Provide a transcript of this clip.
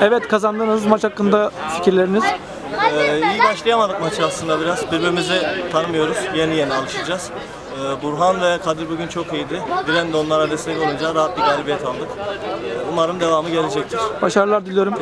Evet kazandığınız maç hakkında fikirleriniz. Ee, iyi başlayamadık maçı aslında biraz. Birbirimizi tanımıyoruz. Yeni yeni alışacağız. Ee, Burhan ve Kadir bugün çok iyiydi. Diren de onlara destek olunca rahat bir galibiyet aldık. Ee, umarım devamı gelecektir. Başarılar diliyorum.